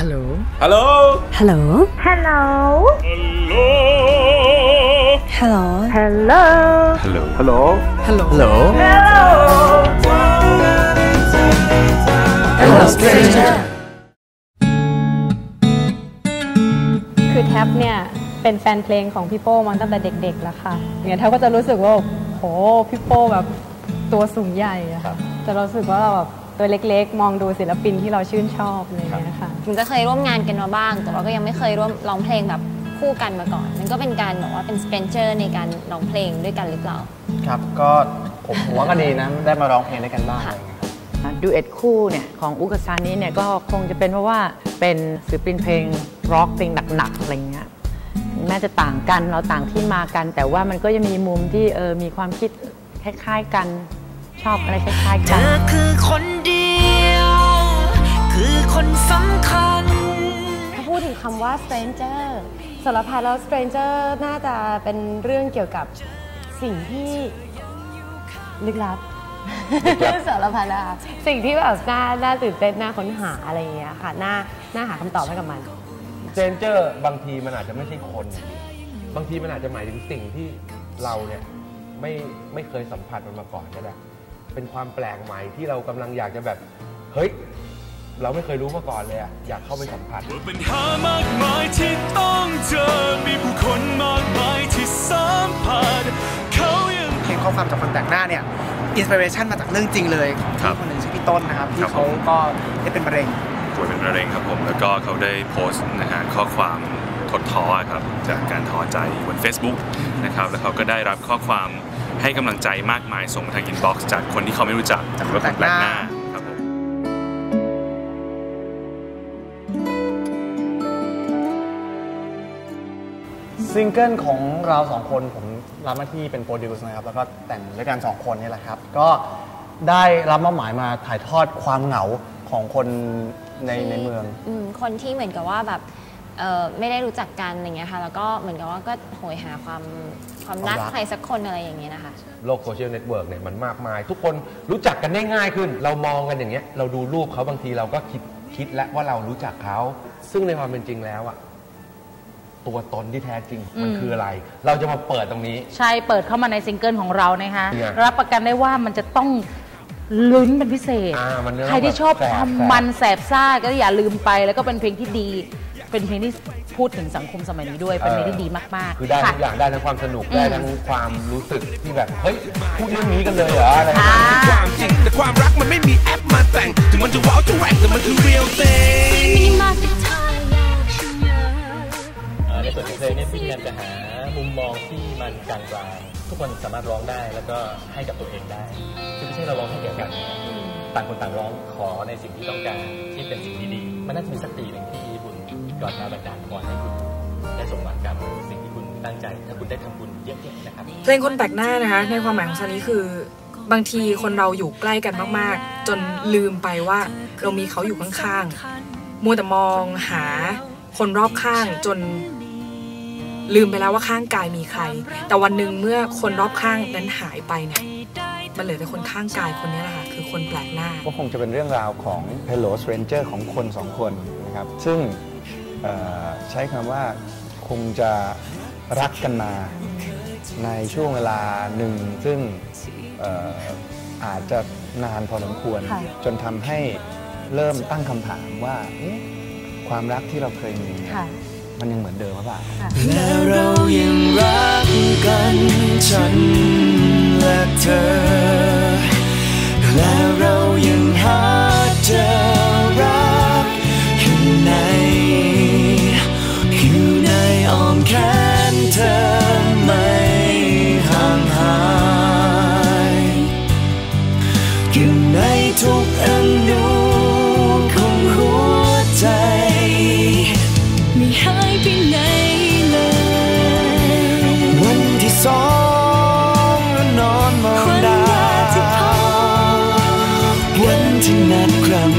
ฮัลโหล ฮัลโหล ฮัลโหล ฮัลโหล ฮัลโหล ฮัลโหล ฮัลโหล ฮัลโหล ฮัลโหล ฮัลโหล Hello stranger คือแท็บเนี่ย เป็นแฟนเพลงของพี่โป้มาตั้งแต่เด็กๆแล้วค่ะเนี่ยแท็บก็จะรู้สึกว่า โห พี่โป้แบบตัวสูงใหญ่อะค่ะจะรู้สึกว่าเราแบบ ตัวเล็กๆ มองดูศิลปินที่เราชื่นชอบอะไรอย่างเงี้ยค่ะถึงจะเคยร่วมงานกันมาบ้าง แต่ว่าก็ยังไม่เคยร่วมร้องเพลงแบบคู่กันมาก่อน มันก็เป็นการแบบว่าเป็นสเปนเจอร์ในการร้องเพลงด้วยกันหรือเปล่า ครับก็ผมผมว่าก็ดีนะ ได้มาร้องเพลงด้วยกันบ้างอะไรอย่างเงี้ยครับดูเอ็ดคู่เนี่ยของอุกซานี้เนี่ยก็คงจะเป็นเพราะว่าเป็นศิลปินเพลงร็อกเพลงหนักๆอะไรเงี้ยถึงแม้จะต่างกันเราต่างที่มากัน แต่ว่ามันก็จะมีมุมที่เออมีความคิดคล้ายๆกัน ชอบอะไรคล้ายๆเธกันอคือคนเดียว คือคนสำคัญ ถ้าพูดถึงคำว่า stranger สารพัดแล้ว stranger น่าจะเป็นเรื่องเกี่ยวกับสิ่งที่ลึกลับสารพัดแล้วค่ะสิ่งที่แบบน่าน่าตื่นเต้นน่าค้นหาอะไรอย่างเงี้ยค่ะน่าน่าหาคำตอบให้กับมันเซนเจอร์บางทีมันอาจจะไม่ใช่คนอย่างเดียวบางทีมันอาจจะหมายถึงสิ่งที่เราเนี่ยไม่ไม่เคยสัมผัสมันมาก่อนก็ได้ เป็นความแปลกใหม่ที่เรากำลังอยากจะแบบ เฮ้ย เราไม่เคยรู้มาก่อนเลยอะอยากเข้าไปสัมผัส ปัญหามากมายที่ต้องเจอ มีผู้คนมากมายที่สัมผัสเขายัง เพลงข้อความจากคนแต่งหน้าเนี่ยอินสปิเรชันมาจากเรื่องจริงเลยของพี่คนหนึ่งชื่อพี่ต้นนะครับที่เขาก็ได้เป็นมะเร็ง ป่วยเป็นมะเร็งครับผม แล้วก็เขาได้โพสต์นะฮะข้อความทดท้อครับจากการท้อใจบน Facebook นะครับ แล้วเขาก็ได้รับข้อความ ให้กำลังใจมากมายส่งมาทาง inbox จากคนที่เขาไม่รู้จักจากหครือนว่าแปคลนกแปลกหหน้าน้าครับผมซิงเกิลของเราสองคนผมรับหน้าที่เป็น produce นะครับ แล้วก็แต่งด้วยกันสองคนนี่แหละครับ ก็ได้รับมอบหมายมาถ่ายทอดความเหงาของคนในในเมือง อืมคนที่เหมือนกับว่าแบบ เอ่อไม่ได้รู้จักกันอย่างเงี้ยค่ะแล้วก็เหมือนกับว่าก็โหยหาความความรักความรักใครสักคนอะไรอย่างเงี้ยนะคะ โลก social network เนี่ยมันมากมาย ทุกคนรู้จักกันได้ง่ายขึ้น เรามองกันอย่างเงี้ยเราดูรูปเขาบางทีเราก็คิดคิดแล้วว่าเรารู้จักเขา ซึ่งในความเป็นจริงแล้วอะตัวตนที่แท้จริงมันคืออะไร เราจะมาเปิดตรงนี้ ใช่เปิดเข้ามาในซิงเกิลของเรานะคะเนี่ย รับประกันได้ว่ามันจะต้องลุ้นเป็นพิเศษ อ่ามันเนื้อใครที่ชอบแบบแสบความมันแสบซ่าก็อย่าลืมไปแล้วก็เป็นเพลงที่ดี เป็นเพลงที่พูดถึงสังคมสมัยนี้ด้วย เป็นเพลงที่ดีมากๆคือได้ค่ะทุกอย่างได้ทั้งความสนุกอืมได้ทั้งความรู้สึกที่แบบเฮ้ยพูดเรื่องนี้กันเลยเหรออะไรอย่างเงี้ยความจริงแต่ความรักมันไม่มีแอปมาแต่งถึงมันจะว้าวจะแหวกแต่มันคือ real thing เอ่อในส่วนของเพลงเนี่ยพี่พยายามจะหามุมมองที่มันกลางๆทุกคนสามารถร้องได้แล้วก็ให้กับตัวเองได้คือไม่ใช่เราร้องให้แก่กันต่างคนต่างร้องขอในสิ่งที่ต้องการที่เป็นสิ่งที่ดี มันน่าจะมีสักปีหนึ่งที่ บุญกอดมาบันดาลพรให้คุณได้สมหวังกับสิ่งที่คุณตั้งใจ ถ้าคุณได้ทำบุญเยอะๆนะครับเพลงคนแปลกหน้านะคะ ในความหมายของซานี้คือบางทีคนเราอยู่ใกล้กันมากๆ จนลืมไปว่าเรามีเขาอยู่ข้างๆมัวแต่มองหาคนรอบข้างจนลืมไปแล้วว่าข้างกายมีใคร แต่วันหนึ่งเมื่อคนรอบข้างนั้นหายไปเนี่ยมันเหลือแต่คนข้างกายคนนี้แหละค่ะคือคนแปลกหน้าก็คงจะเป็นเรื่องราวของ Hello Stranger ของคนสองคนนะครับซึ่งเอ่อ ใช้คำว่าคงจะรักกันมาในช่วงเวลาหนึ่ง ซึ่งเอ่ออาจจะนานพอสมควรค่ะจนทำให้เริ่มตั้งคำถามว่าเอ๊ะความรักที่เราเคยมีเนี่ยค่ะมันยังเหมือนเดิมหรือเปล่าและเรายังรักกันฉันและเธอ ทุกอนูของหัวใจ ไม่หายไปไหนเลย วันที่สองแล้วนอนมองดาววันที่นัดครั้ง